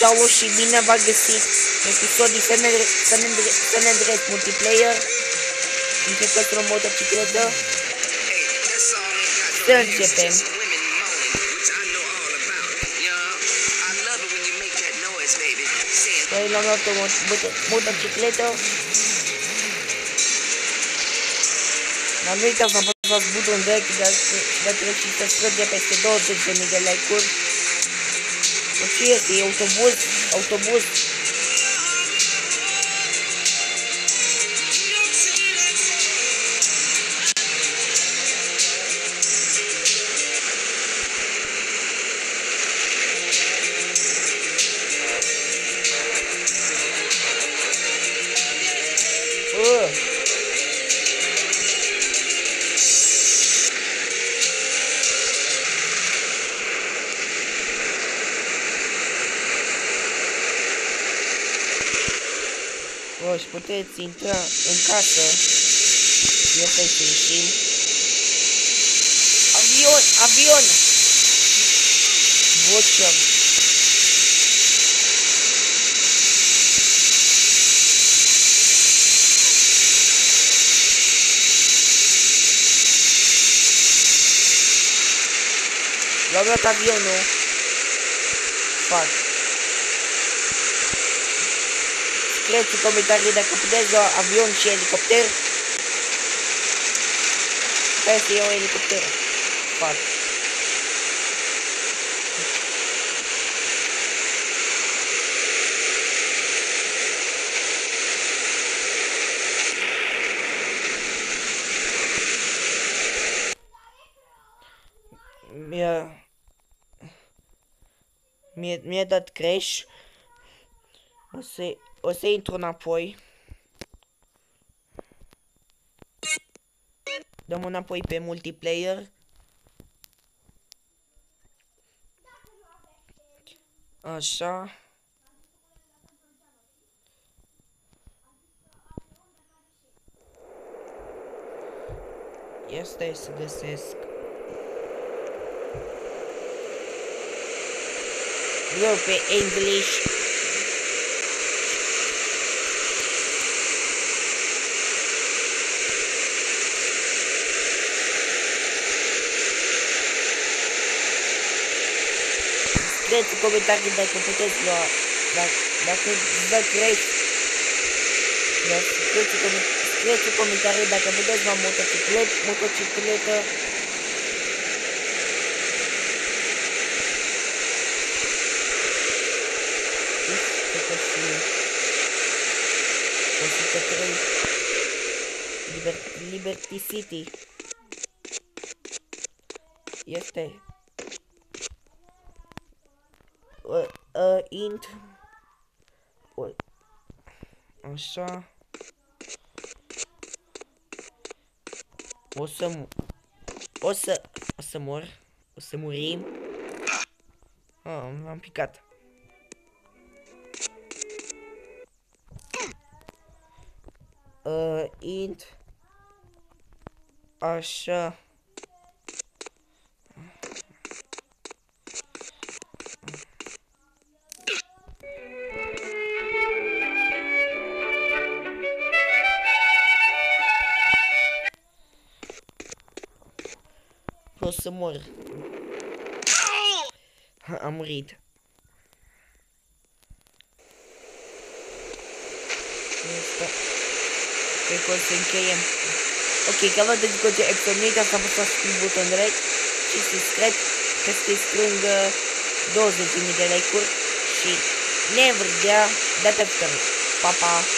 Salut și bine v-a găsit. Episodul San Andreas, San Andreas, San Andreas Multiplayer. Începem cu o motocicletă Să începem. Păi l-am luat o motocicletă N-am uitat să apăsați butonul de like dacă și să strânge peste 20.000 de like-uri ce este? E autobuz? Și puteți intra în casă. Eu să simțim. Avion, avion! Vocea. L-am luat avionul. Fuck. Scrieți în comentarii dacă puteți lua avion și elicopter. Hai să iau elicopter. Fac. Mi-a... Mi-a dat crash. O să o să intru înapoi. Dăm înapoi pe multiplayer. Așa. Este să găsesc. Eu pe English scrieți în comentarii dacă puteți lua, dacă, dacă dă greș. Scrieți în, scrieți în comentarii dacă puteți lua motociclet, motocicletă. Liberty, Liberty City este uh, uh, int. Uh, așa. O să o să o să mor o să murim. Ah, m-am picat. Uh, int. Așa o să mor. Am murit. Asta. Cred că o să încheiem. Ok, ca vă deci că exponit, asta a fost un buton direct și subscribe ca să strâng 20.000 de like-uri și ne vedea data viitoare. Pa, pa!